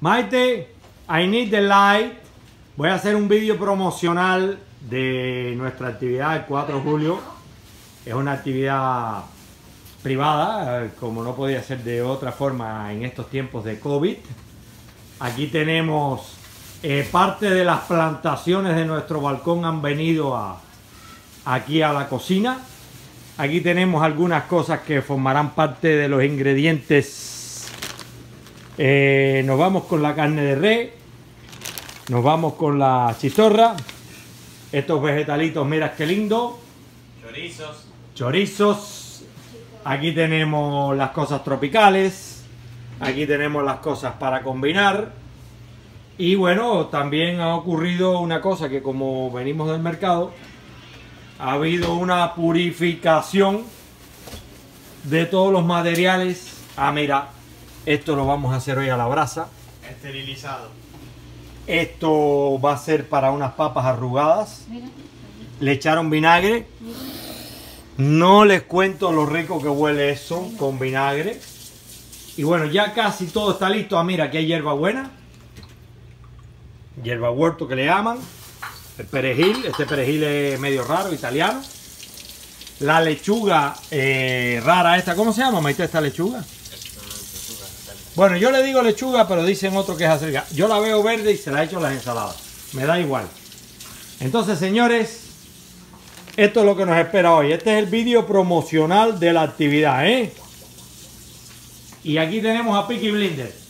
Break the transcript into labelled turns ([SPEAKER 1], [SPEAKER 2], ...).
[SPEAKER 1] Maite, I need the light. Voy a hacer un vídeo promocional de nuestra actividad el 4 de julio. Es una actividad privada, eh, como no podía ser de otra forma en estos tiempos de COVID. Aquí tenemos eh, parte de las plantaciones de nuestro balcón han venido a, aquí a la cocina. Aquí tenemos algunas cosas que formarán parte de los ingredientes. Eh, nos vamos con la carne de res. Nos vamos con la chistorra. Estos vegetalitos, mira qué lindo.
[SPEAKER 2] Chorizos.
[SPEAKER 1] Chorizos. Aquí tenemos las cosas tropicales. Aquí tenemos las cosas para combinar. Y bueno, también ha ocurrido una cosa que como venimos del mercado, ha habido una purificación de todos los materiales. Ah, mira, esto lo vamos a hacer hoy a la brasa.
[SPEAKER 2] Esterilizado.
[SPEAKER 1] Esto va a ser para unas papas arrugadas. Le echaron vinagre. No les cuento lo rico que huele eso con vinagre. Y bueno, ya casi todo está listo. Ah, mira, aquí hay hierba buena. Hierba huerto que le llaman. El perejil. Este perejil es medio raro, italiano. La lechuga eh, rara esta. ¿Cómo se llama, Maite, esta lechuga? Bueno, yo le digo lechuga, pero dicen otro que es acelga. Yo la veo verde y se la he hecho en las ensaladas. Me da igual. Entonces, señores, esto es lo que nos espera hoy. Este es el vídeo promocional de la actividad, ¿eh? Y aquí tenemos a Picky Blinder.